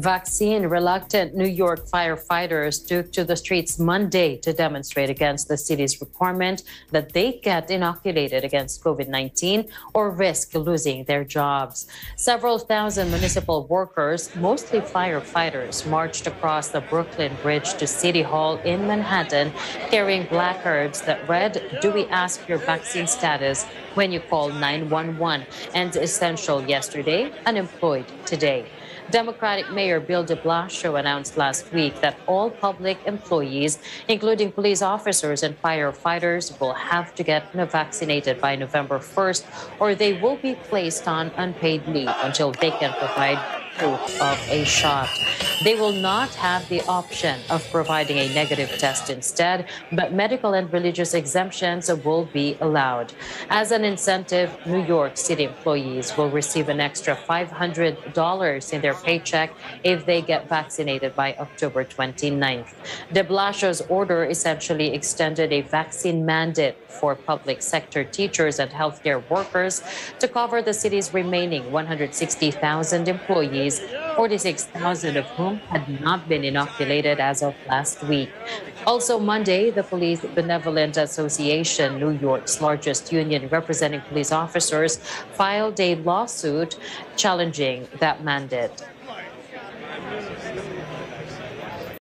Vaccine reluctant New York firefighters took to the streets Monday to demonstrate against the city's requirement that they get inoculated against COVID 19 or risk losing their jobs. Several thousand municipal workers, mostly firefighters, marched across the Brooklyn Bridge to City Hall in Manhattan carrying placards that read, Do we ask your vaccine status when you call 911? And essential yesterday, unemployed today. Democratic Mayor Bill de Blasio announced last week that all public employees, including police officers and firefighters, will have to get vaccinated by November 1st or they will be placed on unpaid leave until they can provide proof of a shot. They will not have the option of providing a negative test instead, but medical and religious exemptions will be allowed. As an incentive, New York City employees will receive an extra $500 in their paycheck if they get vaccinated by October 29th. De Blasio's order essentially extended a vaccine mandate for public sector teachers and healthcare workers to cover the city's remaining 160,000 employees, 46,000 of whom had not been inoculated as of last week. Also, Monday, the Police Benevolent Association, New York's largest union representing police officers, filed a lawsuit challenging that mandate.